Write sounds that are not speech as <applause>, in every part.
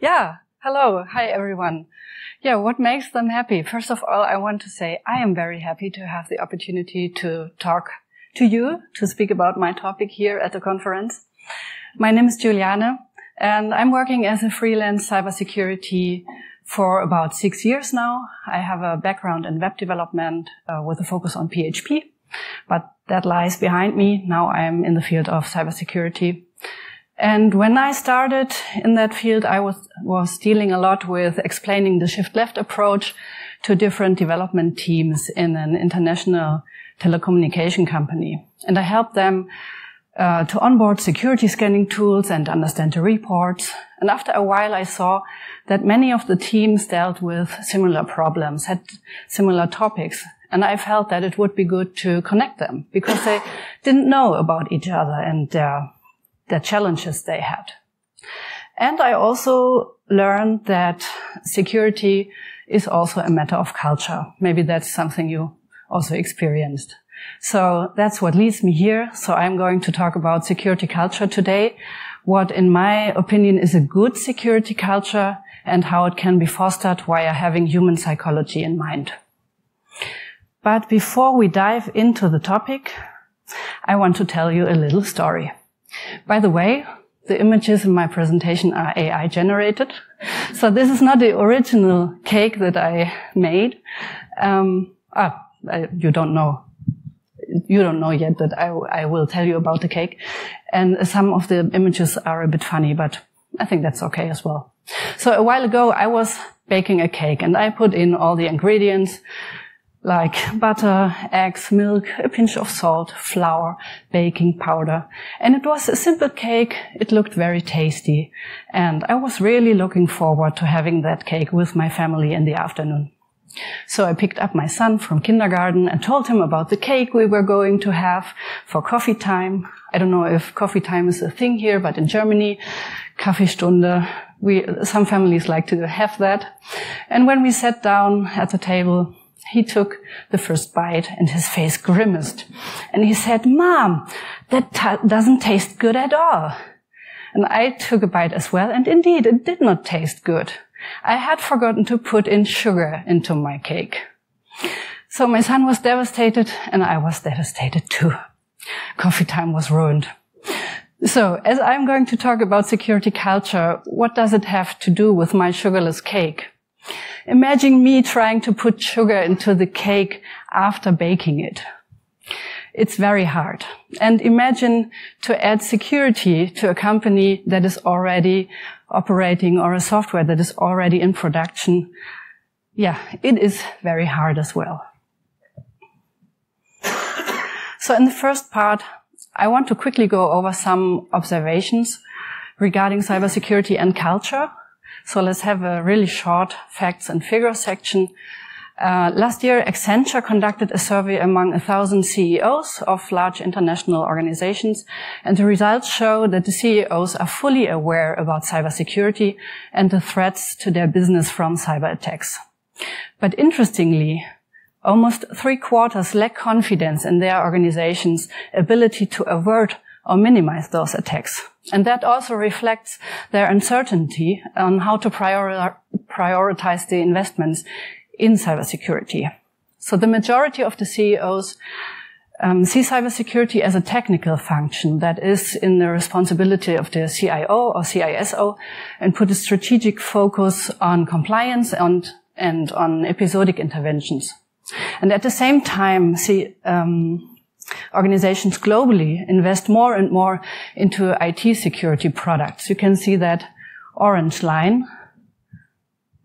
Yeah. Hello. Hi, everyone. Yeah. What makes them happy? First of all, I want to say I am very happy to have the opportunity to talk to you, to speak about my topic here at the conference. My name is Juliane and I'm working as a freelance cybersecurity for about six years now. I have a background in web development uh, with a focus on PHP, but that lies behind me. Now I'm in the field of cybersecurity. And when I started in that field, I was, was dealing a lot with explaining the shift left approach to different development teams in an international telecommunication company. And I helped them uh, to onboard security scanning tools and understand the reports. And after a while, I saw that many of the teams dealt with similar problems, had similar topics. And I felt that it would be good to connect them because they didn't know about each other and their, the challenges they had. And I also learned that security is also a matter of culture. Maybe that's something you also experienced. So that's what leads me here. So I'm going to talk about security culture today, what in my opinion is a good security culture and how it can be fostered via having human psychology in mind. But before we dive into the topic, I want to tell you a little story. By the way, the images in my presentation are AI generated. So this is not the original cake that I made. Um, ah, I, you don't know you don't know yet, but I, I will tell you about the cake. And some of the images are a bit funny, but I think that's okay as well. So a while ago, I was baking a cake and I put in all the ingredients like butter, eggs, milk, a pinch of salt, flour, baking powder. And it was a simple cake. It looked very tasty. And I was really looking forward to having that cake with my family in the afternoon. So I picked up my son from kindergarten and told him about the cake we were going to have for coffee time. I don't know if coffee time is a thing here, but in Germany, Kaffeestunde, we, some families like to have that. And when we sat down at the table, he took the first bite and his face grimaced. And he said, Mom, that doesn't taste good at all. And I took a bite as well. And indeed, it did not taste good. I had forgotten to put in sugar into my cake. So my son was devastated and I was devastated too. Coffee time was ruined. So as I'm going to talk about security culture, what does it have to do with my sugarless cake? Imagine me trying to put sugar into the cake after baking it. It's very hard. And imagine to add security to a company that is already operating or a software that is already in production. Yeah, it is very hard as well. So in the first part, I want to quickly go over some observations regarding cybersecurity and culture. So let's have a really short facts and figures section uh, last year, Accenture conducted a survey among thousand CEOs of large international organizations, and the results show that the CEOs are fully aware about cybersecurity and the threats to their business from cyber attacks. But interestingly, almost three quarters lack confidence in their organization's ability to avert or minimize those attacks. And that also reflects their uncertainty on how to priori prioritize the investments in cybersecurity. So the majority of the CEOs um, see cybersecurity as a technical function that is in the responsibility of the CIO or CISO and put a strategic focus on compliance and, and on episodic interventions. And at the same time, see, um, organizations globally invest more and more into IT security products. You can see that orange line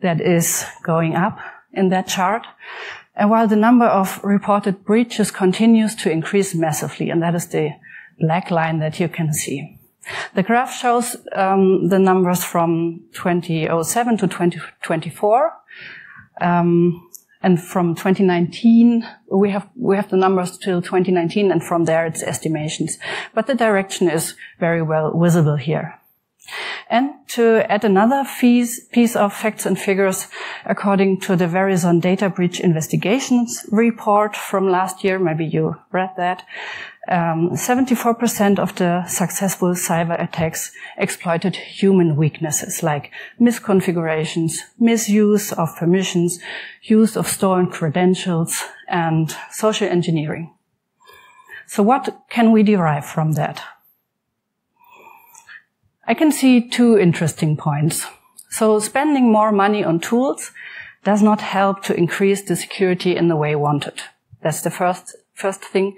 that is going up in that chart. And while the number of reported breaches continues to increase massively, and that is the black line that you can see. The graph shows um, the numbers from 2007 to 2024. Um, and from 2019, we have, we have the numbers till 2019, and from there it's estimations. But the direction is very well visible here. And to add another piece of facts and figures, according to the Verizon Data Breach Investigations report from last year, maybe you read that, um, 74% of the successful cyber attacks exploited human weaknesses like misconfigurations, misuse of permissions, use of stolen credentials, and social engineering. So what can we derive from that? I can see two interesting points. So spending more money on tools does not help to increase the security in the way wanted. That's the first, first thing.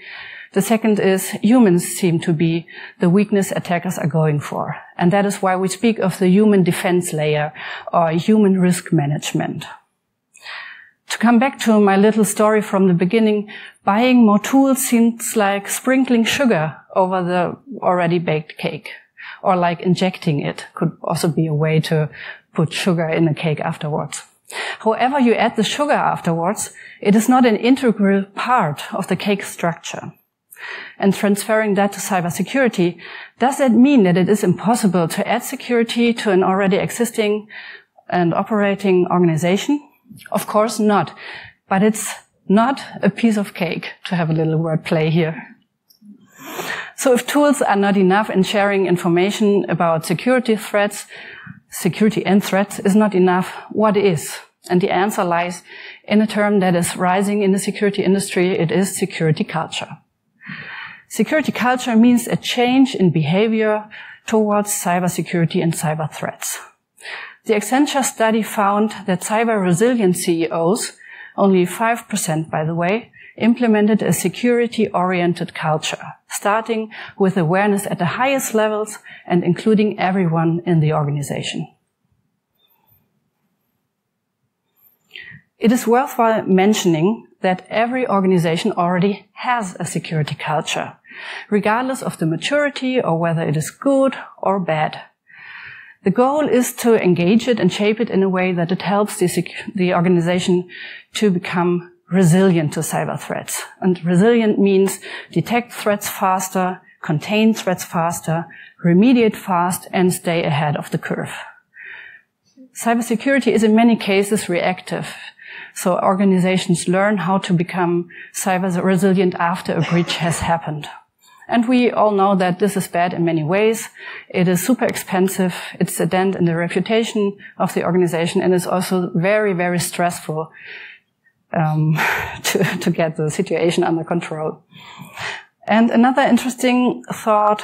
The second is humans seem to be the weakness attackers are going for. And that is why we speak of the human defense layer or human risk management. To come back to my little story from the beginning, buying more tools seems like sprinkling sugar over the already baked cake. Or like injecting it could also be a way to put sugar in a cake afterwards. However you add the sugar afterwards, it is not an integral part of the cake structure and transferring that to cybersecurity, does that mean that it is impossible to add security to an already existing and operating organization? Of course not. But it's not a piece of cake to have a little wordplay here. So if tools are not enough in sharing information about security threats, security and threats is not enough, what is? And the answer lies in a term that is rising in the security industry. It is security culture. Security culture means a change in behavior towards cybersecurity and cyber threats. The Accenture study found that cyber resilient CEOs, only 5% by the way, implemented a security-oriented culture, starting with awareness at the highest levels and including everyone in the organization. It is worthwhile mentioning that every organization already has a security culture, regardless of the maturity or whether it is good or bad. The goal is to engage it and shape it in a way that it helps the, the organization to become resilient to cyber threats. And resilient means detect threats faster, contain threats faster, remediate fast, and stay ahead of the curve. Cybersecurity is in many cases reactive. So organizations learn how to become cyber resilient after a breach has happened. And we all know that this is bad in many ways. It is super expensive. It's a dent in the reputation of the organization and it's also very, very stressful um, <laughs> to, to get the situation under control. And another interesting thought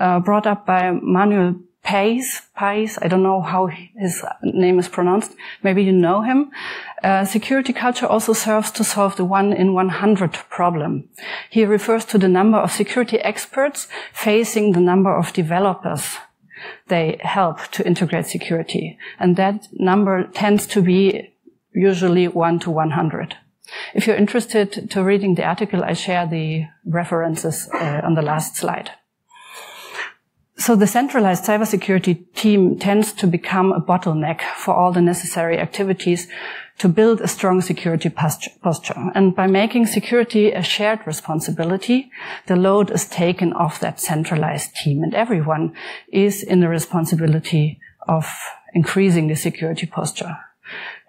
uh, brought up by Manuel Pais, Pais, I don't know how his name is pronounced. Maybe you know him. Uh, security culture also serves to solve the one in 100 problem. He refers to the number of security experts facing the number of developers they help to integrate security. And that number tends to be usually 1 to 100. If you're interested to reading the article, I share the references uh, on the last slide. So the centralized cybersecurity team tends to become a bottleneck for all the necessary activities to build a strong security posture. And by making security a shared responsibility, the load is taken off that centralized team and everyone is in the responsibility of increasing the security posture.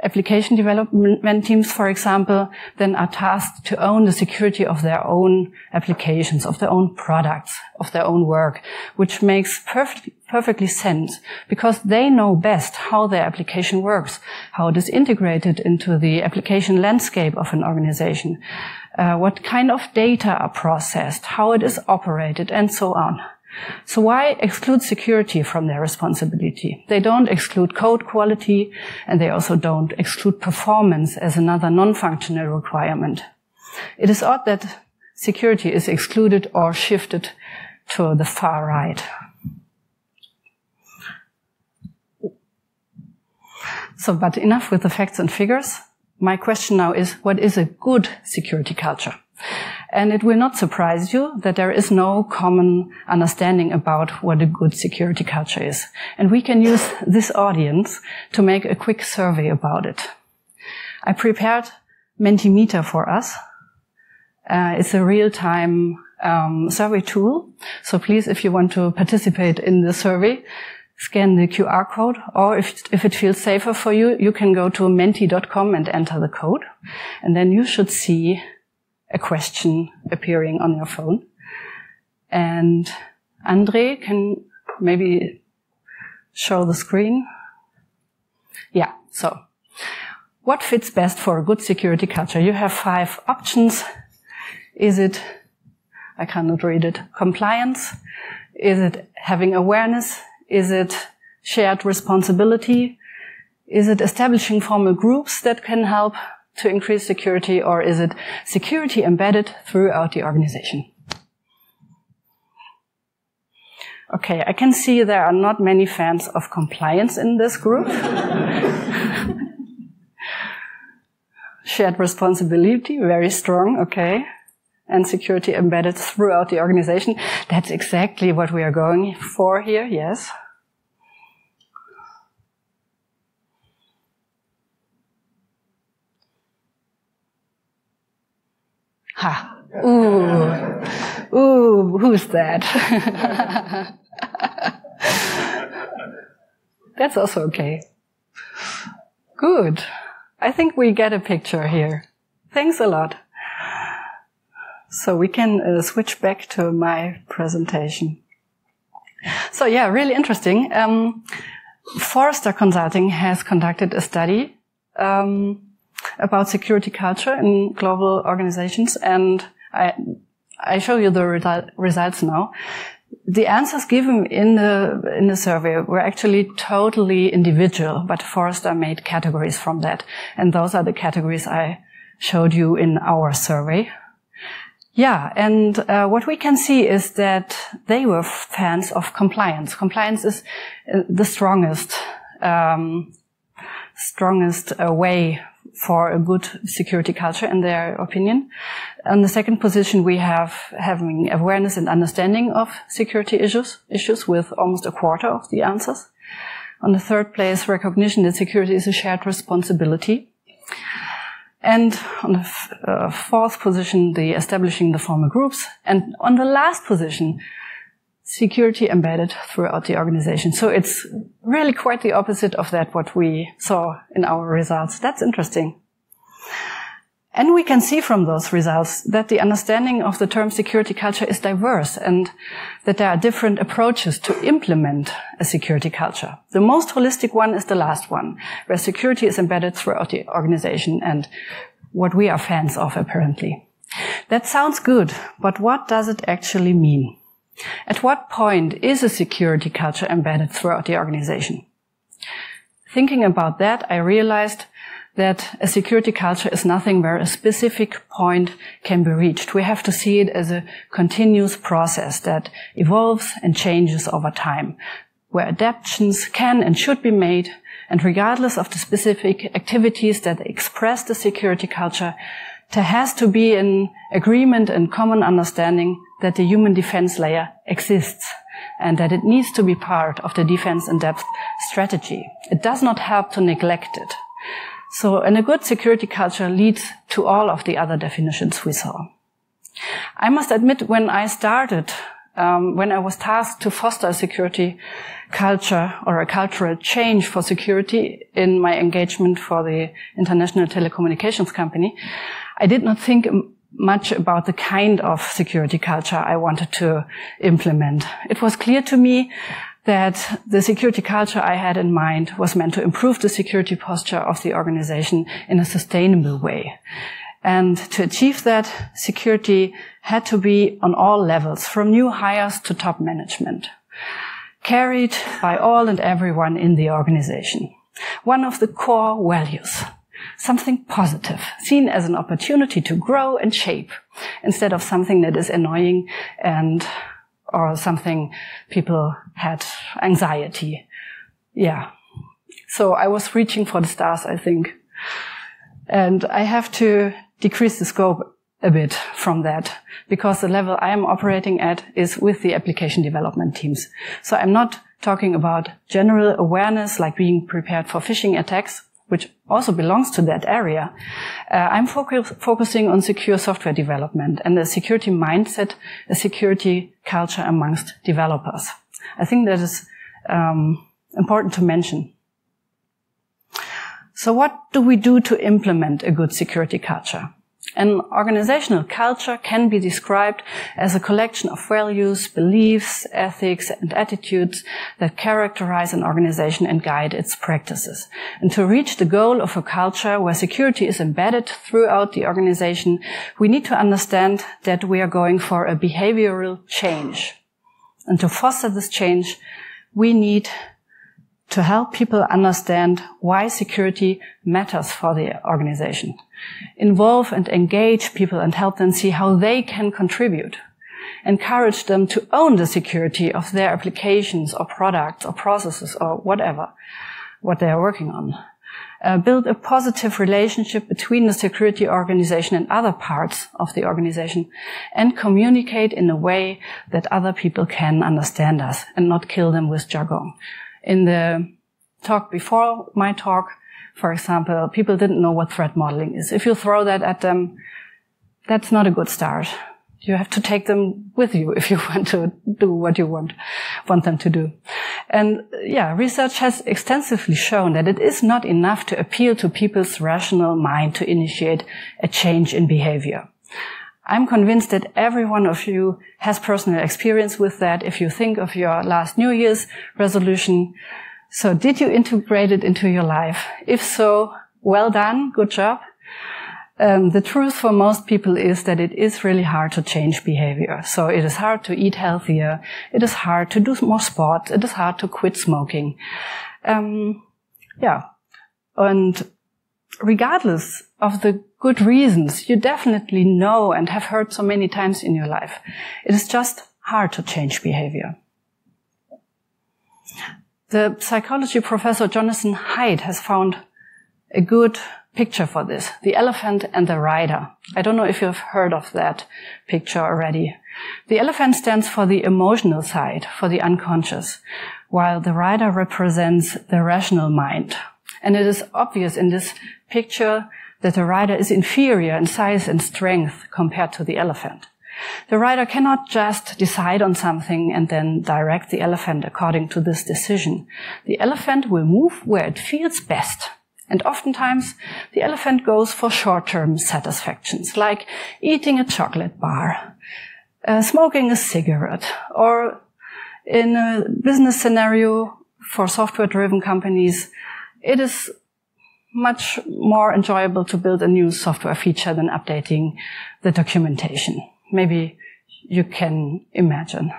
Application development teams, for example, then are tasked to own the security of their own applications, of their own products, of their own work, which makes perfect, perfectly sense because they know best how their application works, how it is integrated into the application landscape of an organization, uh, what kind of data are processed, how it is operated, and so on. So why exclude security from their responsibility? They don't exclude code quality and they also don't exclude performance as another non-functional requirement. It is odd that security is excluded or shifted to the far right. So, but enough with the facts and figures. My question now is, what is a good security culture? And it will not surprise you that there is no common understanding about what a good security culture is. And we can use this audience to make a quick survey about it. I prepared Mentimeter for us. Uh, it's a real-time um, survey tool. So please, if you want to participate in the survey, scan the QR code, or if, if it feels safer for you, you can go to menti.com and enter the code. And then you should see a question appearing on your phone. And Andre can maybe show the screen. Yeah, so what fits best for a good security culture? You have five options. Is it, I cannot read it, compliance? Is it having awareness? Is it shared responsibility? Is it establishing formal groups that can help to increase security or is it security embedded throughout the organization? Okay, I can see there are not many fans of compliance in this group. <laughs> Shared responsibility, very strong, okay. And security embedded throughout the organization. That's exactly what we are going for here, yes. Ha. Ooh. Ooh, who's that? <laughs> That's also okay. Good. I think we get a picture here. Thanks a lot. So we can uh, switch back to my presentation. So yeah, really interesting. Um, Forrester Consulting has conducted a study um, about security culture in global organizations, and I I show you the result, results now. The answers given in the in the survey were actually totally individual, but Forrester made categories from that, and those are the categories I showed you in our survey. Yeah, and uh, what we can see is that they were fans of compliance. Compliance is uh, the strongest, um, strongest uh, way for a good security culture in their opinion. On the second position, we have having awareness and understanding of security issues, issues with almost a quarter of the answers. On the third place, recognition that security is a shared responsibility. And on the uh, fourth position, the establishing the formal groups. And on the last position, security embedded throughout the organization. So it's really quite the opposite of that what we saw in our results. That's interesting. And we can see from those results that the understanding of the term security culture is diverse and that there are different approaches to implement a security culture. The most holistic one is the last one, where security is embedded throughout the organization and what we are fans of apparently. That sounds good, but what does it actually mean? At what point is a security culture embedded throughout the organization? Thinking about that, I realized that a security culture is nothing where a specific point can be reached. We have to see it as a continuous process that evolves and changes over time, where adaptations can and should be made, and regardless of the specific activities that express the security culture, there has to be an agreement and common understanding that the human defense layer exists and that it needs to be part of the defense in depth strategy. It does not help to neglect it. So, and a good security culture leads to all of the other definitions we saw. I must admit, when I started, um, when I was tasked to foster a security culture or a cultural change for security in my engagement for the international telecommunications company, I did not think much about the kind of security culture I wanted to implement. It was clear to me that the security culture I had in mind was meant to improve the security posture of the organization in a sustainable way. And to achieve that, security had to be on all levels, from new hires to top management, carried by all and everyone in the organization. One of the core values something positive, seen as an opportunity to grow and shape, instead of something that is annoying and or something people had anxiety. Yeah. So I was reaching for the stars, I think. And I have to decrease the scope a bit from that because the level I am operating at is with the application development teams. So I'm not talking about general awareness like being prepared for phishing attacks which also belongs to that area, uh, I'm focus, focusing on secure software development and a security mindset, a security culture amongst developers. I think that is um, important to mention. So what do we do to implement a good security culture? An organizational culture can be described as a collection of values, beliefs, ethics, and attitudes that characterize an organization and guide its practices. And to reach the goal of a culture where security is embedded throughout the organization, we need to understand that we are going for a behavioral change. And to foster this change, we need to help people understand why security matters for the organization. Involve and engage people and help them see how they can contribute. Encourage them to own the security of their applications or products or processes or whatever, what they are working on. Uh, build a positive relationship between the security organization and other parts of the organization and communicate in a way that other people can understand us and not kill them with jargon in the talk before my talk, for example, people didn't know what threat modeling is. If you throw that at them, that's not a good start. You have to take them with you <laughs> if you want to do what you want, want them to do. And yeah, research has extensively shown that it is not enough to appeal to people's rational mind to initiate a change in behavior. I'm convinced that every one of you has personal experience with that. If you think of your last New Year's resolution. So did you integrate it into your life? If so, well done. Good job. Um, the truth for most people is that it is really hard to change behavior. So it is hard to eat healthier. It is hard to do more sports. It is hard to quit smoking. Um, yeah. And regardless of the good reasons you definitely know and have heard so many times in your life. It is just hard to change behavior. The psychology professor Jonathan Haidt has found a good picture for this. The elephant and the rider. I don't know if you've heard of that picture already. The elephant stands for the emotional side, for the unconscious, while the rider represents the rational mind. And it is obvious in this picture that the rider is inferior in size and strength compared to the elephant. The rider cannot just decide on something and then direct the elephant according to this decision. The elephant will move where it feels best. And oftentimes the elephant goes for short-term satisfactions, like eating a chocolate bar, uh, smoking a cigarette, or in a business scenario for software-driven companies, it is much more enjoyable to build a new software feature than updating the documentation. Maybe you can imagine.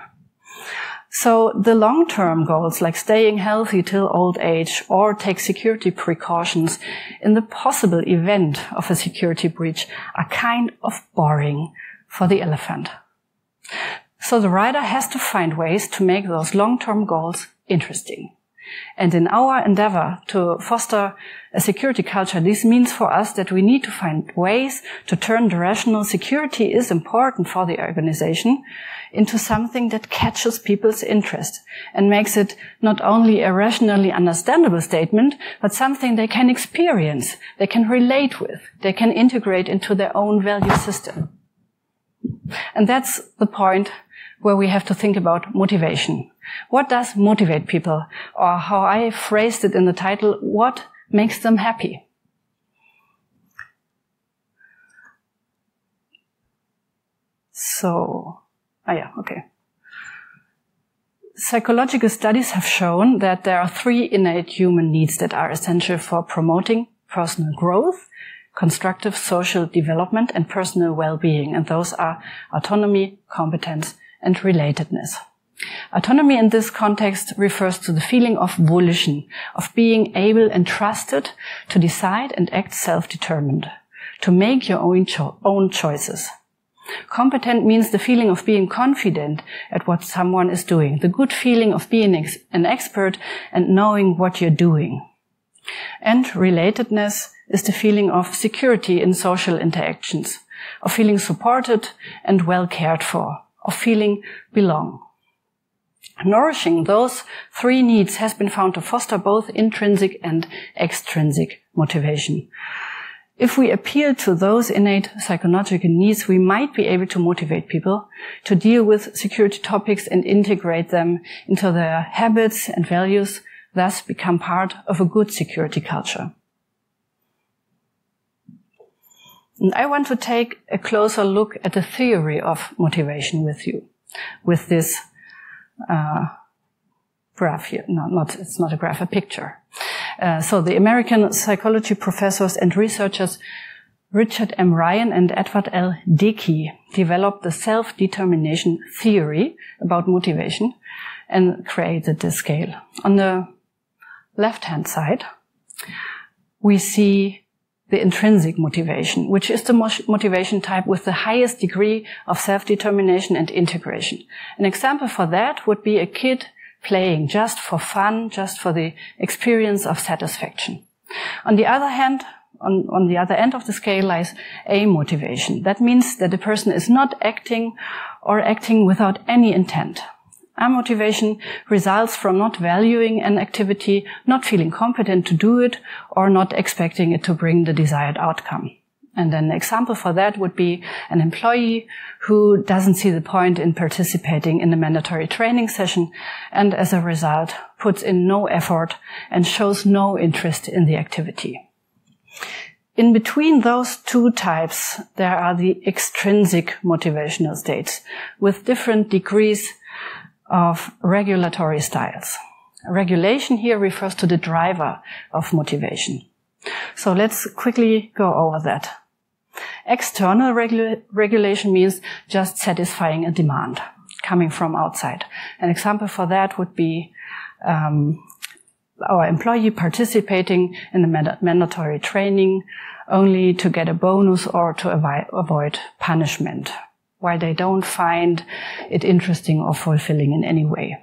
So the long-term goals like staying healthy till old age or take security precautions in the possible event of a security breach are kind of boring for the elephant. So the rider has to find ways to make those long-term goals interesting. And in our endeavor to foster a security culture, this means for us that we need to find ways to turn the rational security is important for the organization into something that catches people's interest and makes it not only a rationally understandable statement, but something they can experience, they can relate with, they can integrate into their own value system. And that's the point where we have to think about motivation. What does motivate people? Or how I phrased it in the title, what makes them happy? So, ah yeah, okay. Psychological studies have shown that there are three innate human needs that are essential for promoting personal growth, constructive social development, and personal well-being. And those are autonomy, competence, and relatedness. Autonomy in this context refers to the feeling of volition, of being able and trusted to decide and act self-determined, to make your own, cho own choices. Competent means the feeling of being confident at what someone is doing, the good feeling of being ex an expert and knowing what you're doing. And relatedness is the feeling of security in social interactions, of feeling supported and well cared for, of feeling belong. Nourishing those three needs has been found to foster both intrinsic and extrinsic motivation. If we appeal to those innate psychological needs, we might be able to motivate people to deal with security topics and integrate them into their habits and values, thus become part of a good security culture. And I want to take a closer look at the theory of motivation with you, with this uh, graph here. No, not, it's not a graph, a picture. Uh, so the American psychology professors and researchers Richard M. Ryan and Edward L. Deci developed the self-determination theory about motivation and created this scale. On the left-hand side, we see the intrinsic motivation, which is the motivation type with the highest degree of self-determination and integration. An example for that would be a kid playing just for fun, just for the experience of satisfaction. On the other hand, on, on the other end of the scale lies amotivation. That means that the person is not acting or acting without any intent. Amotivation results from not valuing an activity, not feeling competent to do it, or not expecting it to bring the desired outcome. And an example for that would be an employee who doesn't see the point in participating in a mandatory training session and as a result puts in no effort and shows no interest in the activity. In between those two types, there are the extrinsic motivational states with different degrees of regulatory styles. Regulation here refers to the driver of motivation. So let's quickly go over that. External regu regulation means just satisfying a demand coming from outside. An example for that would be um, our employee participating in the mandatory training only to get a bonus or to avoid punishment while they don't find it interesting or fulfilling in any way.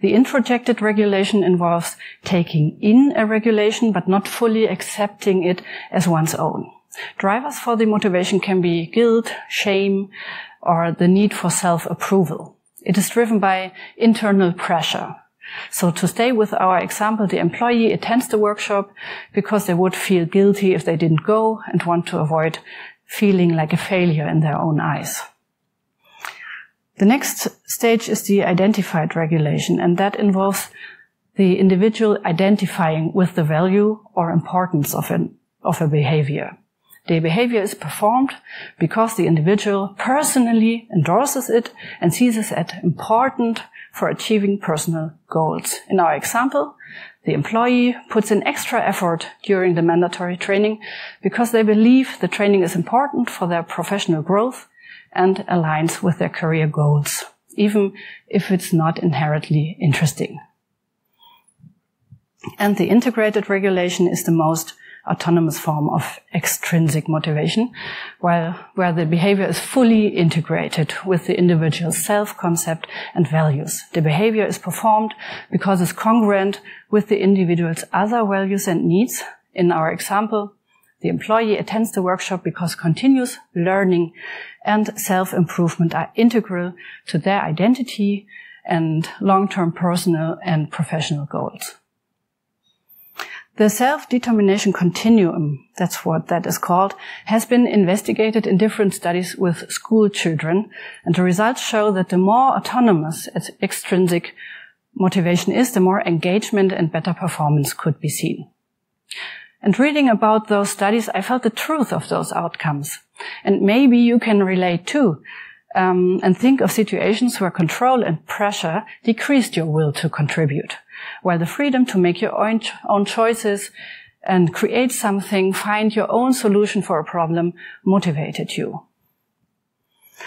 The introjected regulation involves taking in a regulation but not fully accepting it as one's own. Drivers for the motivation can be guilt, shame, or the need for self-approval. It is driven by internal pressure. So to stay with our example, the employee attends the workshop because they would feel guilty if they didn't go and want to avoid feeling like a failure in their own eyes. The next stage is the identified regulation, and that involves the individual identifying with the value or importance of, an, of a behavior. The behavior is performed because the individual personally endorses it and sees it as important for achieving personal goals. In our example, the employee puts in extra effort during the mandatory training because they believe the training is important for their professional growth and aligns with their career goals, even if it's not inherently interesting. And the integrated regulation is the most autonomous form of extrinsic motivation, while, where the behavior is fully integrated with the individual's self-concept and values. The behavior is performed because it's congruent with the individual's other values and needs. In our example, the employee attends the workshop because continuous learning and self-improvement are integral to their identity and long-term personal and professional goals. The self-determination continuum, that's what that is called, has been investigated in different studies with school children, and the results show that the more autonomous extrinsic motivation is, the more engagement and better performance could be seen. And reading about those studies, I felt the truth of those outcomes. And maybe you can relate too, um, and think of situations where control and pressure decreased your will to contribute while the freedom to make your own, own choices and create something, find your own solution for a problem motivated you.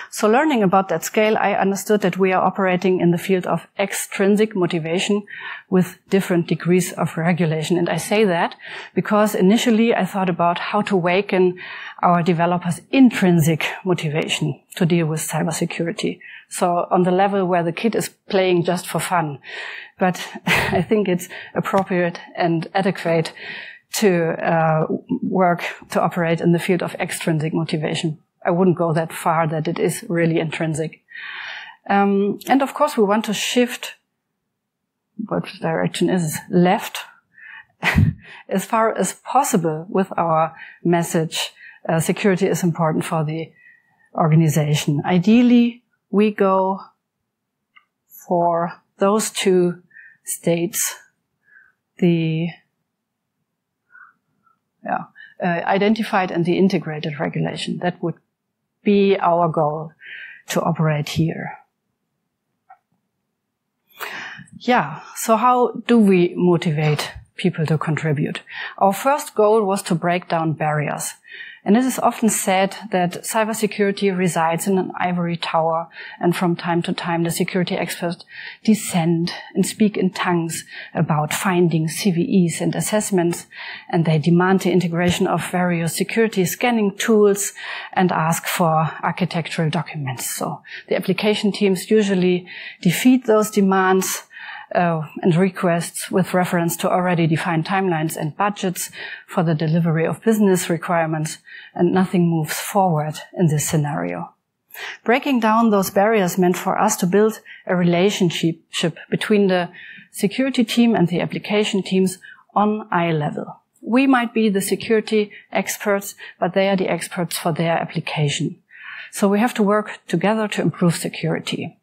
So learning about that scale, I understood that we are operating in the field of extrinsic motivation with different degrees of regulation. And I say that because initially I thought about how to awaken our developers' intrinsic motivation to deal with cybersecurity. So on the level where the kid is playing just for fun. But <laughs> I think it's appropriate and adequate to uh, work to operate in the field of extrinsic motivation. I wouldn't go that far that it is really intrinsic. Um, and of course, we want to shift what direction is left <laughs> as far as possible with our message. Uh, security is important for the organization. Ideally, we go for those two states, the yeah, uh, identified and the integrated regulation. That would be our goal to operate here. Yeah. So how do we motivate people to contribute? Our first goal was to break down barriers. And it is often said that cybersecurity resides in an ivory tower, and from time to time the security experts descend and speak in tongues about findings, CVEs, and assessments, and they demand the integration of various security scanning tools and ask for architectural documents. So the application teams usually defeat those demands uh, and requests with reference to already defined timelines and budgets for the delivery of business requirements, and nothing moves forward in this scenario. Breaking down those barriers meant for us to build a relationship between the security team and the application teams on eye level. We might be the security experts, but they are the experts for their application. So we have to work together to improve security.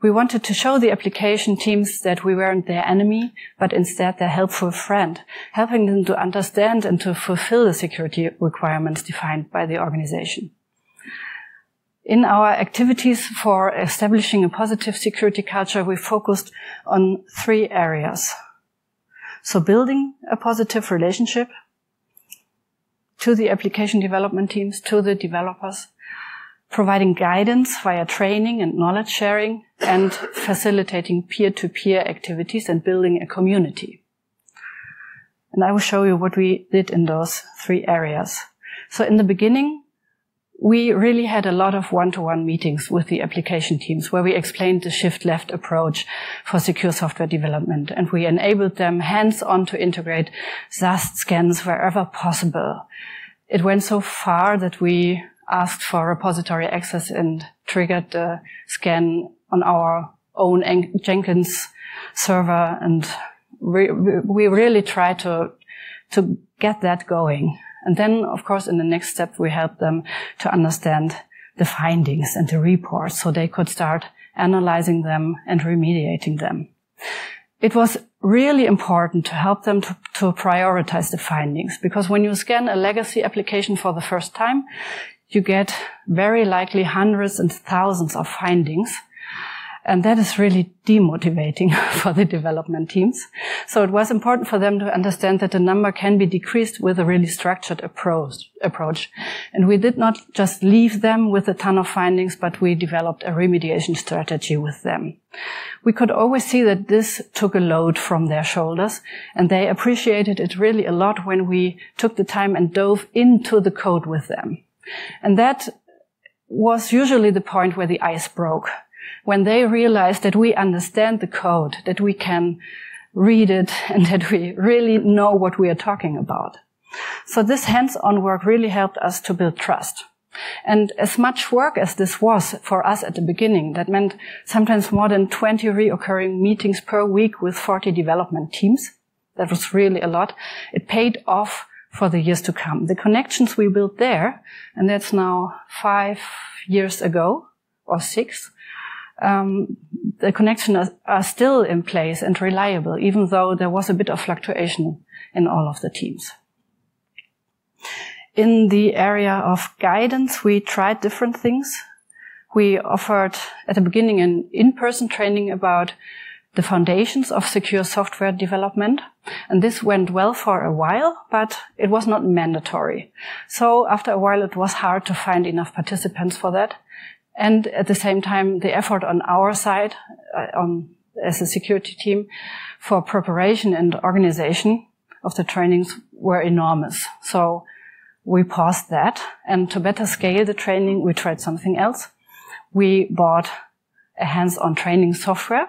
We wanted to show the application teams that we weren't their enemy, but instead their helpful friend, helping them to understand and to fulfill the security requirements defined by the organization. In our activities for establishing a positive security culture, we focused on three areas. So building a positive relationship to the application development teams, to the developers, providing guidance via training and knowledge sharing, and facilitating peer-to-peer activities and building a community. And I will show you what we did in those three areas. So in the beginning, we really had a lot of one-to-one meetings with the application teams where we explained the shift left approach for secure software development and we enabled them hands-on to integrate SAST scans wherever possible. It went so far that we asked for repository access and triggered the scan on our own Jenkins server. And we, we really try to, to get that going. And then, of course, in the next step, we help them to understand the findings and the reports so they could start analyzing them and remediating them. It was really important to help them to, to, prioritize the findings because when you scan a legacy application for the first time, you get very likely hundreds and thousands of findings. And that is really demotivating <laughs> for the development teams. So it was important for them to understand that the number can be decreased with a really structured approach. approach. And we did not just leave them with a ton of findings, but we developed a remediation strategy with them. We could always see that this took a load from their shoulders and they appreciated it really a lot when we took the time and dove into the code with them. And that was usually the point where the ice broke. When they realized that we understand the code, that we can read it, <laughs> and that we really know what we are talking about. So this hands-on work really helped us to build trust. And as much work as this was for us at the beginning, that meant sometimes more than 20 reoccurring meetings per week with 40 development teams. That was really a lot. It paid off for the years to come. The connections we built there, and that's now five years ago or six, um, the connections are, are, still in place and reliable, even though there was a bit of fluctuation in all of the teams. In the area of guidance, we tried different things. We offered at the beginning an in-person training about the foundations of secure software development. And this went well for a while, but it was not mandatory. So after a while, it was hard to find enough participants for that. And at the same time, the effort on our side, uh, on, as a security team, for preparation and organization of the trainings were enormous. So we paused that. And to better scale the training, we tried something else. We bought a hands-on training software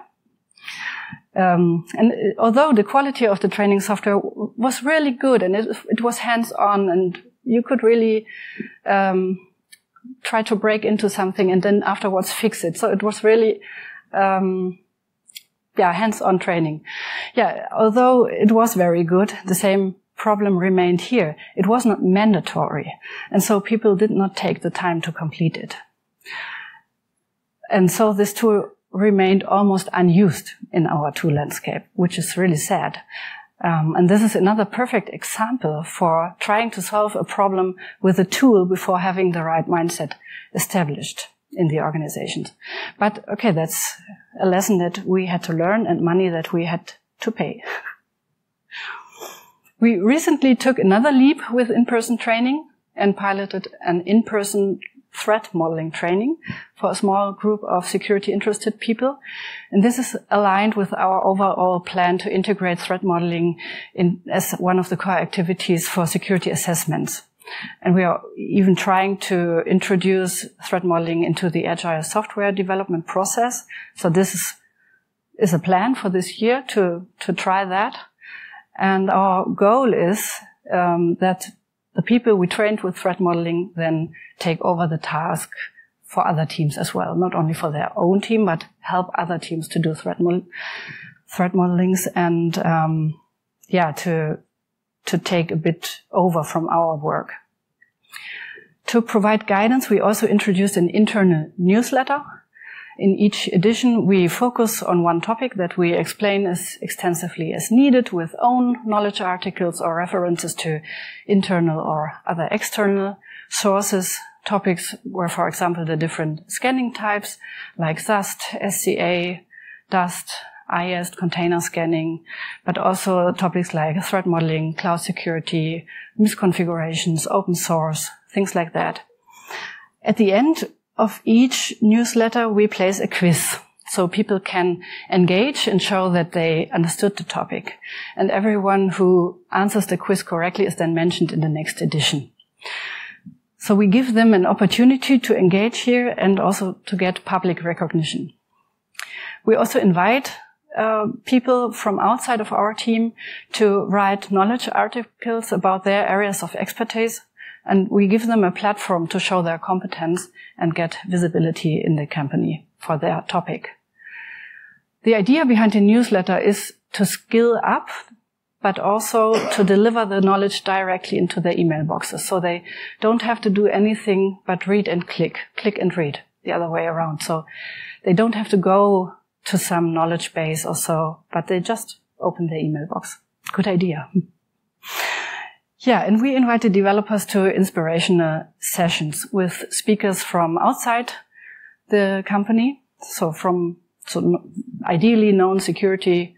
um, and although the quality of the training software was really good and it, it was hands-on and you could really um, try to break into something and then afterwards fix it. So it was really, um, yeah, hands-on training. Yeah, although it was very good, the same problem remained here. It was not mandatory. And so people did not take the time to complete it. And so this tool remained almost unused in our tool landscape, which is really sad. Um, and this is another perfect example for trying to solve a problem with a tool before having the right mindset established in the organizations. But okay, that's a lesson that we had to learn and money that we had to pay. <laughs> we recently took another leap with in-person training and piloted an in-person threat modeling training for a small group of security interested people. And this is aligned with our overall plan to integrate threat modeling in, as one of the core activities for security assessments. And we are even trying to introduce threat modeling into the agile software development process. So this is, is a plan for this year to, to try that. And our goal is um, that the people we trained with threat modeling then take over the task for other teams as well, not only for their own team, but help other teams to do threat, mod- threat modelings and, um, yeah, to, to take a bit over from our work. To provide guidance, we also introduced an internal newsletter in each edition, we focus on one topic that we explain as extensively as needed with own knowledge articles or references to internal or other external sources. Topics were, for example, the different scanning types like SAST, SCA, DAST, IAST, container scanning, but also topics like threat modeling, cloud security, misconfigurations, open source, things like that. At the end, of each newsletter, we place a quiz. So people can engage and show that they understood the topic. And everyone who answers the quiz correctly is then mentioned in the next edition. So we give them an opportunity to engage here and also to get public recognition. We also invite uh, people from outside of our team to write knowledge articles about their areas of expertise and we give them a platform to show their competence and get visibility in the company for their topic. The idea behind the newsletter is to skill up, but also to deliver the knowledge directly into their email boxes. So they don't have to do anything but read and click, click and read the other way around. So they don't have to go to some knowledge base or so, but they just open their email box. Good idea. Yeah, and we invited developers to inspirational sessions with speakers from outside the company. So from so ideally known security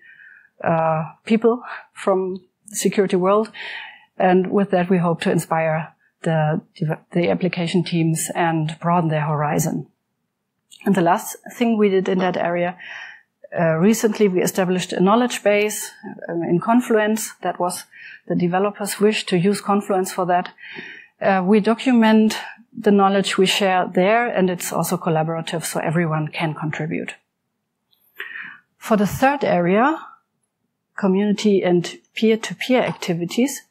uh, people from the security world. And with that, we hope to inspire the, the application teams and broaden their horizon. And the last thing we did in that area, uh, recently we established a knowledge base um, in Confluence that was the developers wish to use Confluence for that. Uh, we document the knowledge we share there and it's also collaborative so everyone can contribute. For the third area, community and peer-to-peer activities,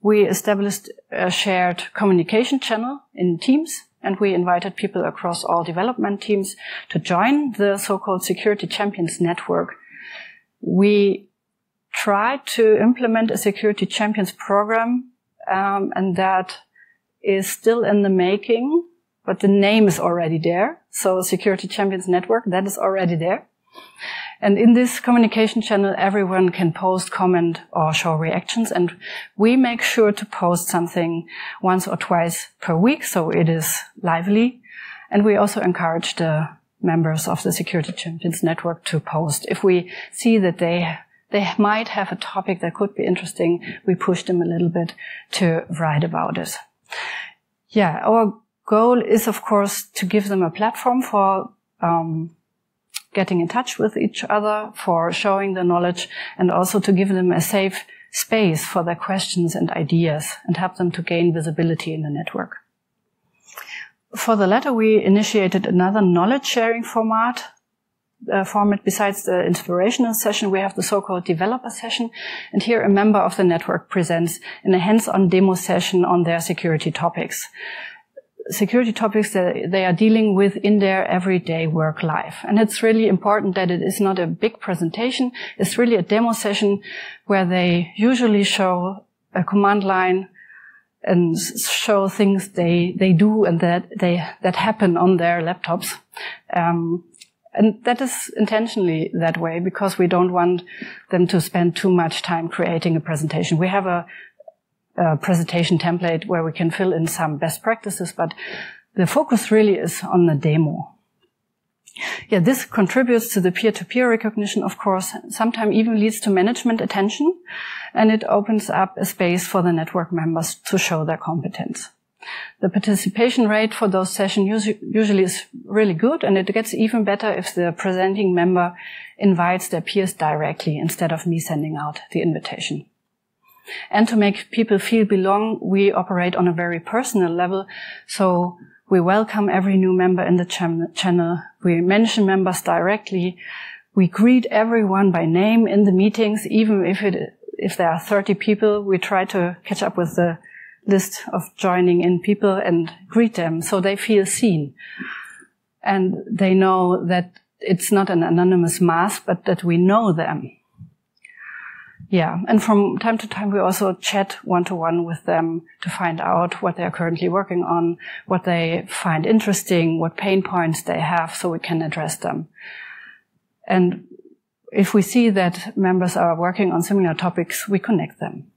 we established a shared communication channel in Teams and we invited people across all development teams to join the so-called Security Champions Network. We tried to implement a security champions program, um, and that is still in the making, but the name is already there. So Security Champions Network, that is already there. And in this communication channel, everyone can post, comment, or show reactions. And we make sure to post something once or twice per week. So it is lively. And we also encourage the members of the Security Champions Network to post. If we see that they they might have a topic that could be interesting. We push them a little bit to write about it. Yeah, our goal is, of course, to give them a platform for um, getting in touch with each other, for showing the knowledge, and also to give them a safe space for their questions and ideas and help them to gain visibility in the network. For the latter, we initiated another knowledge sharing format uh, format besides the inspirational session, we have the so-called developer session. And here a member of the network presents in a hands-on demo session on their security topics. Security topics that they are dealing with in their everyday work life. And it's really important that it is not a big presentation. It's really a demo session where they usually show a command line and show things they, they do and that they, that happen on their laptops. Um, And that is intentionally that way because we don't want them to spend too much time creating a presentation. We have a, presentation template where we can fill in some best practices, but the focus really is on the demo. Yeah, this contributes to the peer-to-peer recognition, of course, sometimes even leads to management attention, and it opens up a space for the network members to show their competence. The participation rate for those sessions usually is really good, and it gets even better if the presenting member invites their peers directly instead of me sending out the invitation. And to make people feel belong, we operate on a very personal level. So we welcome every new member in the channel. We mention members directly. We greet everyone by name in the meetings, even if it, if there are 30 people, we try to catch up with the list of joining in people and greet them so they feel seen. And they know that it's not an anonymous mass, but that we know them. Yeah. And from time to time, we also chat one to one with them to find out what they're currently working on, what they find interesting, what pain points they have so we can address them. And if we see that members are working on similar topics, we connect them.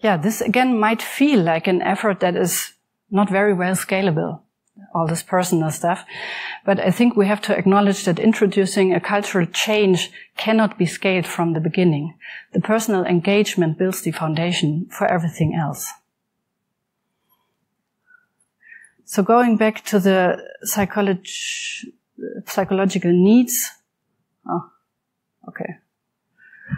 Yeah, this again might feel like an effort that is not very well scalable all this personal stuff. But I think we have to acknowledge that introducing a cultural change cannot be scaled from the beginning. The personal engagement builds the foundation for everything else. So going back to the psychological needs. Oh, okay.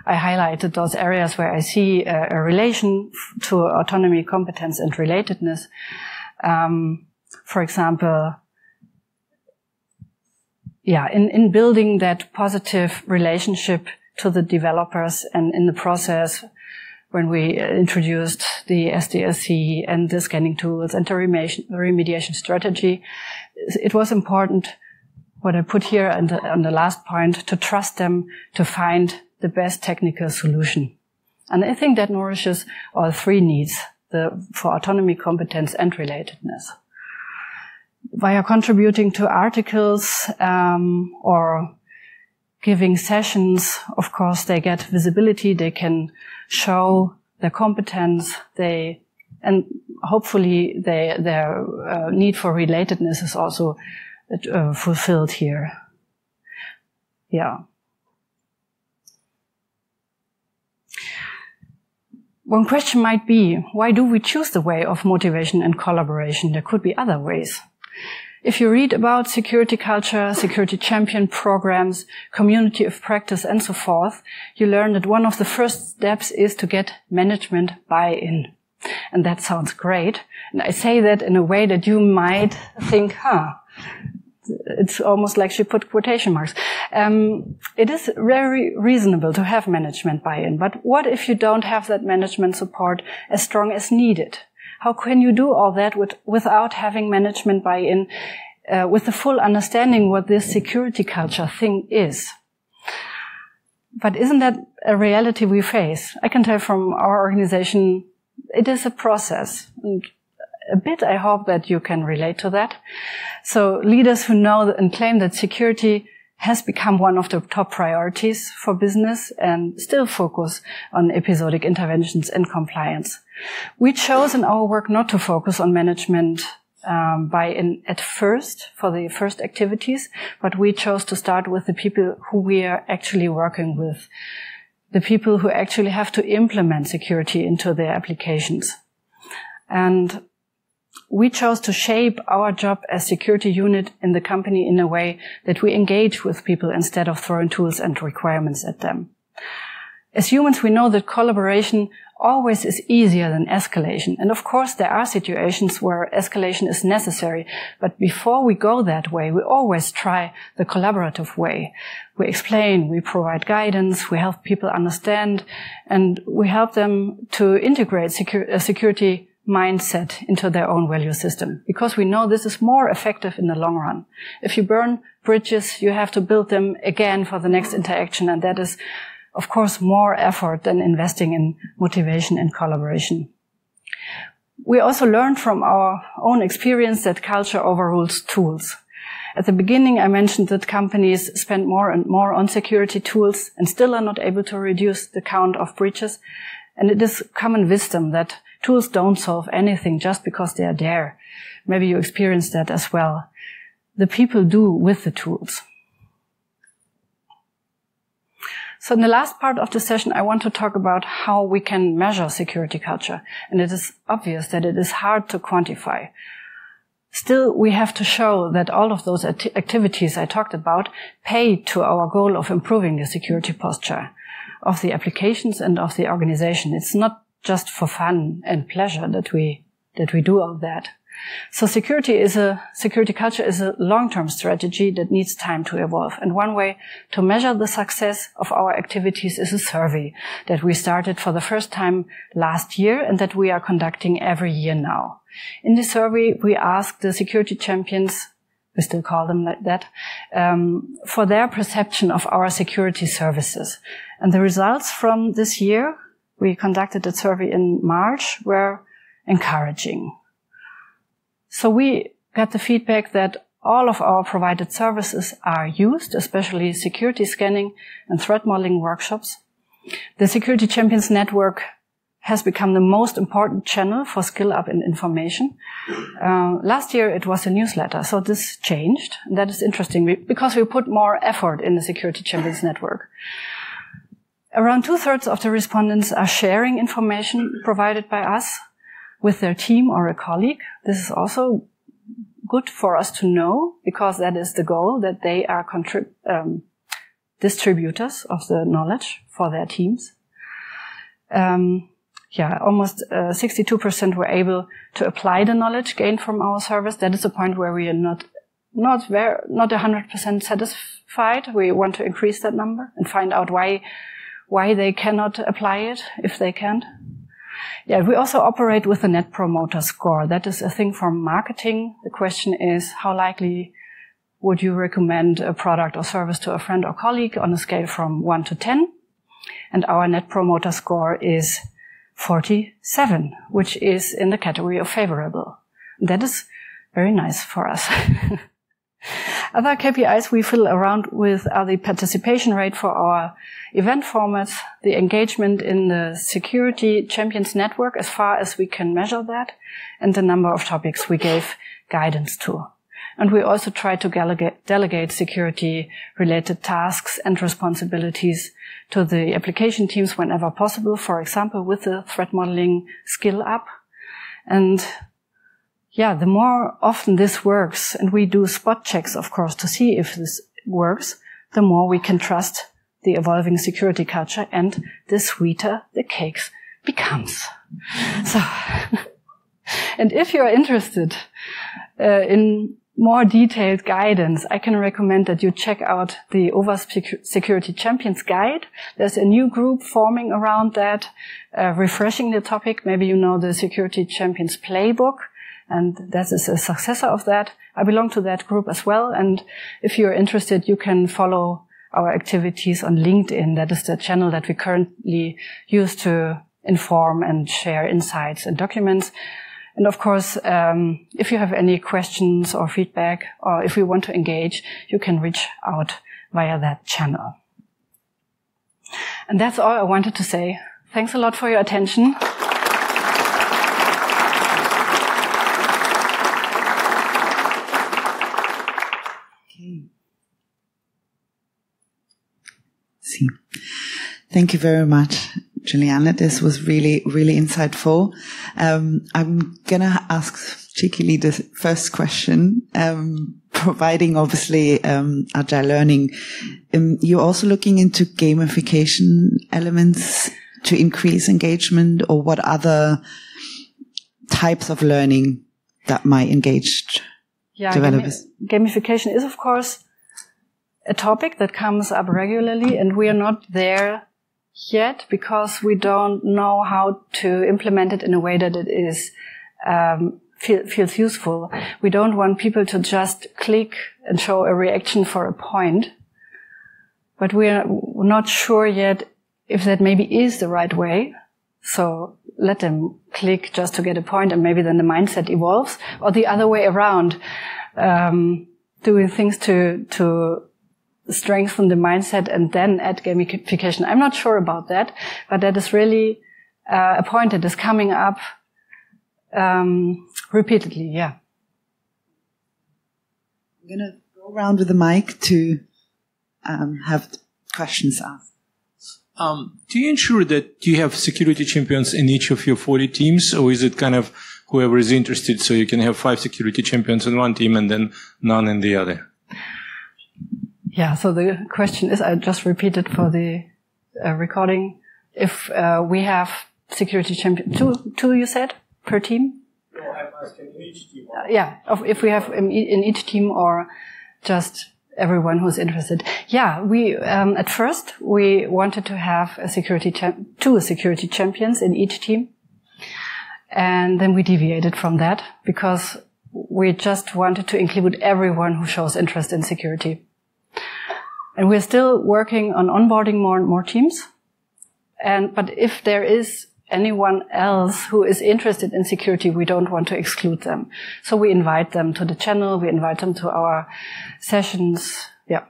I highlighted those areas where I see a, a relation to autonomy, competence, and relatedness. Um, for example, yeah, in, in building that positive relationship to the developers and in the process, when we uh, introduced the SDLC and the scanning tools and the remediation strategy, it was important what I put here on the, on the last point to trust them to find the best technical solution. And I think that nourishes all three needs the, for autonomy, competence, and relatedness via contributing to articles um, or giving sessions, of course, they get visibility. They can show their competence. They and hopefully they, their uh, need for relatedness is also uh, fulfilled here. Yeah. One question might be, why do we choose the way of motivation and collaboration? There could be other ways. If you read about security culture, security champion programs, community of practice, and so forth, you learn that one of the first steps is to get management buy-in. And that sounds great. And I say that in a way that you might think, huh, it's almost like she put quotation marks. Um, it is very reasonable to have management buy-in, but what if you don't have that management support as strong as needed? How can you do all that with, without having management buy-in, uh, with the full understanding what this security culture thing is? But isn't that a reality we face? I can tell from our organization, it is a process. And a bit, I hope that you can relate to that. So leaders who know and claim that security has become one of the top priorities for business and still focus on episodic interventions and compliance. We chose in our work not to focus on management um, buy in, at first for the first activities, but we chose to start with the people who we are actually working with, the people who actually have to implement security into their applications. And we chose to shape our job as security unit in the company in a way that we engage with people instead of throwing tools and requirements at them. As humans, we know that collaboration always is easier than escalation. And of course, there are situations where escalation is necessary. But before we go that way, we always try the collaborative way. We explain, we provide guidance, we help people understand, and we help them to integrate secur- uh, security mindset into their own value system because we know this is more effective in the long run. If you burn bridges, you have to build them again for the next interaction. And that is, of course, more effort than investing in motivation and collaboration. We also learned from our own experience that culture overrules tools. At the beginning, I mentioned that companies spend more and more on security tools and still are not able to reduce the count of breaches. And it is common wisdom that tools don't solve anything just because they are there. Maybe you experience that as well. The people do with the tools. So in the last part of the session, I want to talk about how we can measure security culture. And it is obvious that it is hard to quantify. Still, we have to show that all of those act activities I talked about pay to our goal of improving the security posture of the applications and of the organization. It's not just for fun and pleasure that we, that we do all that. So security is a, security culture is a long-term strategy that needs time to evolve. And one way to measure the success of our activities is a survey that we started for the first time last year and that we are conducting every year now. In this survey, we asked the security champions we still call them like that, um, for their perception of our security services. And the results from this year, we conducted a survey in March, were encouraging. So we got the feedback that all of our provided services are used, especially security scanning and threat modeling workshops. The Security Champions Network has become the most important channel for skill up in information. Uh, last year it was a newsletter, so this changed. That is interesting because we put more effort in the Security Champions Network. Around two thirds of the respondents are sharing information provided by us with their team or a colleague. This is also good for us to know because that is the goal that they are um, distributors of the knowledge for their teams. Um, yeah, almost uh, 62% were able to apply the knowledge gained from our service. That is a point where we are not not very not 100% satisfied. We want to increase that number and find out why why they cannot apply it if they can't. Yeah, we also operate with a net promoter score. That is a thing from marketing. The question is, how likely would you recommend a product or service to a friend or colleague on a scale from 1 to 10? And our net promoter score is 47, which is in the category of favorable. That is very nice for us. <laughs> Other KPIs we fill around with are the participation rate for our event formats, the engagement in the security champions network as far as we can measure that, and the number of topics we gave guidance to. And we also try to delegate, delegate security related tasks and responsibilities to the application teams whenever possible, for example, with the threat modeling skill up. And yeah, the more often this works, and we do spot checks, of course, to see if this works, the more we can trust the evolving security culture and the sweeter the cakes becomes. So, <laughs> and if you're interested uh, in more detailed guidance, I can recommend that you check out the OWASP Security Champions Guide. There's a new group forming around that, uh, refreshing the topic. Maybe you know the Security Champions Playbook, and that is a successor of that. I belong to that group as well, and if you're interested, you can follow our activities on LinkedIn. That is the channel that we currently use to inform and share insights and documents. And of course, um, if you have any questions or feedback, or if you want to engage, you can reach out via that channel. And that's all I wanted to say. Thanks a lot for your attention. See. Thank you very much, Juliane. This was really, really insightful. Um, I'm gonna ask cheekily the first question, um, <laughs> providing obviously um, agile learning. Um, you're also looking into gamification elements to increase engagement, or what other types of learning that might engage yeah, developers? Gamification is, of course, a topic that comes up regularly, and we are not there yet because we don't know how to implement it in a way that it is um, feel, feels useful. We don't want people to just click and show a reaction for a point, but we are not sure yet if that maybe is the right way. So let them click just to get a point, and maybe then the mindset evolves, or the other way around. Um, doing things to, to strengthen the mindset and then add gamification. I'm not sure about that, but that is really uh, a point that is coming up um, repeatedly. Yeah. I'm going to go around with the mic to um, have questions asked. Um, do you ensure that you have security champions in each of your 40 teams, or is it kind of whoever is interested, so you can have five security champions in one team and then none in the other? Yeah, so the question is, I just repeated for the uh, recording, if uh, we have security champion, two, two you said, per team? No, I'm asking each team. Uh, yeah, if we have in, in each team or just everyone who's interested. Yeah, we um, at first we wanted to have a security two security champions in each team, and then we deviated from that because we just wanted to include everyone who shows interest in security. And we're still working on onboarding more and more teams. And but if there is anyone else who is interested in security, we don't want to exclude them. So we invite them to the channel, we invite them to our sessions. Yeah.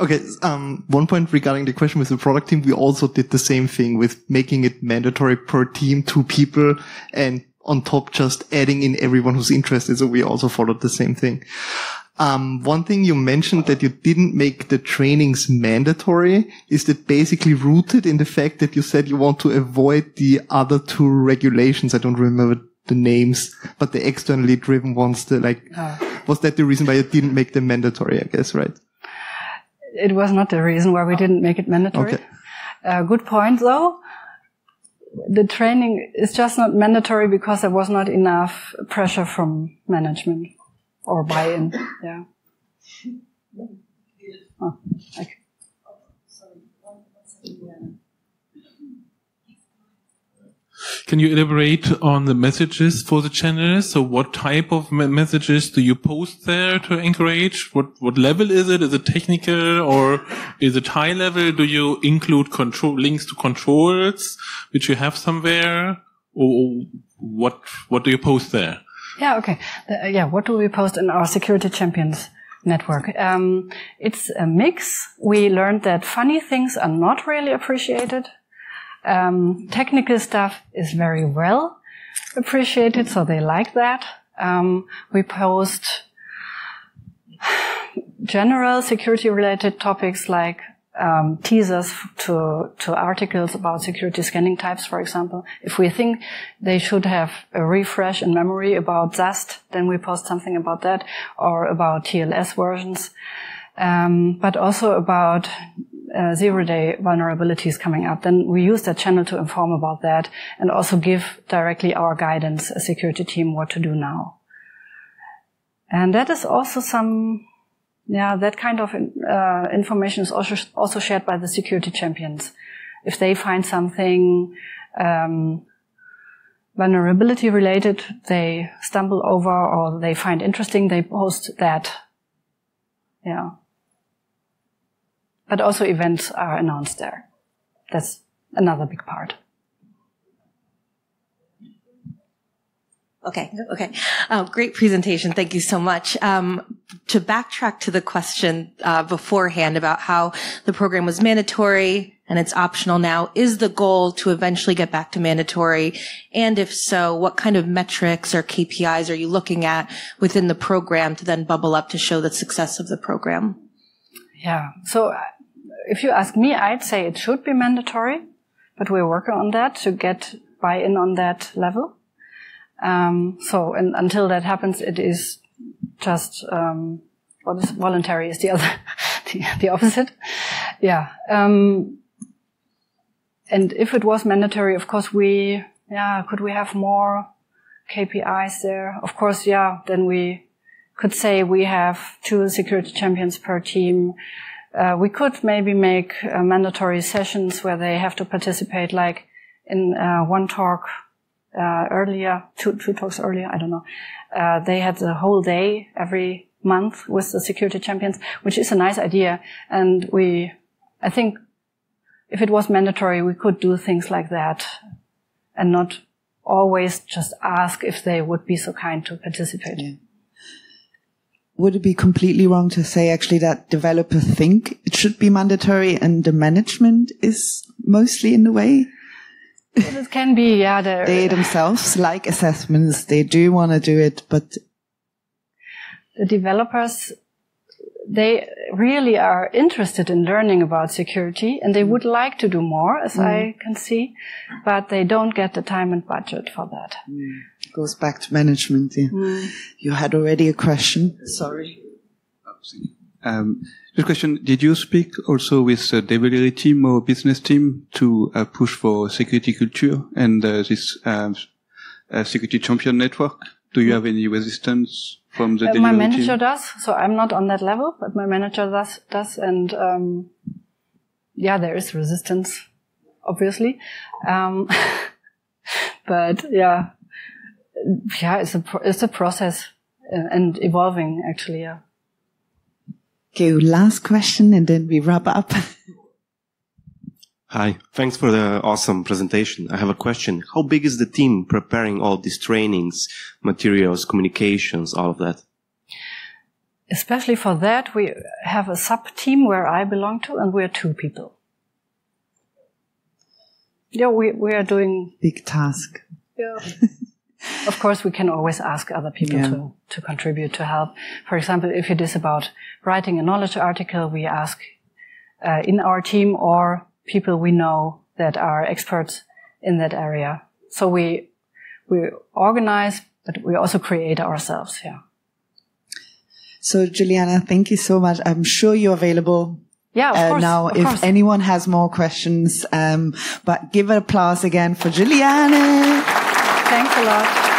Okay, um, one point regarding the question with the product team, we also did the same thing with making it mandatory per team, two people, and on top just adding in everyone who's interested. So we also followed the same thing. Um, one thing you mentioned that you didn't make the trainings mandatory is that basically rooted in the fact that you said you want to avoid the other two regulations. I don't remember the names, but the externally driven ones, the like, oh. was that the reason why you didn't make them mandatory? I guess, right? It was not the reason why we didn't make it mandatory. Okay. Uh, good point though the training is just not mandatory because there was not enough pressure from management or buy-in. Yeah. <laughs> Oh, okay. Can you elaborate on the messages for the channels? So what type of messages do you post there to encourage? What, what level is it? Is it technical or is it high level? Do you include control links to controls which you have somewhere or what, what do you post there? Yeah. Okay. Uh, yeah. What do we post in our security champions? network. Um, it's a mix. We learned that funny things are not really appreciated. Um, technical stuff is very well appreciated, so they like that. Um, we post general security related topics like um, teasers to to articles about security scanning types, for example. If we think they should have a refresh in memory about SAST, then we post something about that, or about TLS versions, um, but also about uh, zero day vulnerabilities coming up, then we use that channel to inform about that and also give directly our guidance, a security team, what to do now. And that is also some, yeah, that kind of uh, information is also also shared by the security champions. If they find something um, vulnerability related, they stumble over or they find interesting, they post that. Yeah but also events are announced there. That's another big part. Okay, okay. Uh, great presentation. Thank you so much. Um, to backtrack to the question uh, beforehand about how the program was mandatory and it's optional now, is the goal to eventually get back to mandatory? And if so, what kind of metrics or KPIs are you looking at within the program to then bubble up to show the success of the program? Yeah. So if you ask me, I'd say it should be mandatory, but we're working on that to get buy-in on that level. Um, so, and until that happens, it is just um, what is voluntary is the other, <laughs> the, the opposite. Yeah. Um, and if it was mandatory, of course, we yeah could we have more KPIs there? Of course, yeah. Then we could say we have two security champions per team uh, we could maybe make uh, mandatory sessions where they have to participate, like in uh, one talk uh, earlier, two, two talks earlier, I don't know. Uh, they had the whole day every month with the security champions, which is a nice idea. And we, I think if it was mandatory, we could do things like that and not always just ask if they would be so kind to participate. Yeah. Would it be completely wrong to say actually that developers think it should be mandatory and the management is mostly in the way? it can be, yeah. They themselves like assessments. They do want to do it, but the developers they really are interested in learning about security and they mm. would like to do more, as mm. I can see, but they don't get the time and budget for that. Mm. Goes back to management. Yeah. Mm. You had already a question. Sorry. Um, this question, did you speak also with the delivery team or business team to uh, push for security culture and uh, this um, uh, security champion network? Do you mm. have any resistance from the uh, My manager team? does, so I'm not on that level, but my manager does, does and um, yeah, there is resistance, obviously. Um, <laughs> but yeah, yeah, it's a, it's a process uh, and evolving actually, yeah. Okay, last question and then we wrap up. <laughs> Hi, thanks for the awesome presentation. I have a question. How big is the team preparing all these trainings, materials, communications, all of that? Especially for that, we have a sub team where I belong to, and we're two people. Yeah, we, we are doing big task. Yeah. <laughs> of course, we can always ask other people yeah. to, to contribute, to help. For example, if it is about writing a knowledge article, we ask uh, in our team or people we know that are experts in that area. So we, we organize, but we also create ourselves. Yeah. So Juliane, thank you so much. I'm sure you're available yeah, of uh, course, now, of if course. anyone has more questions, um, but give an applause again for Juliane. Thanks a lot.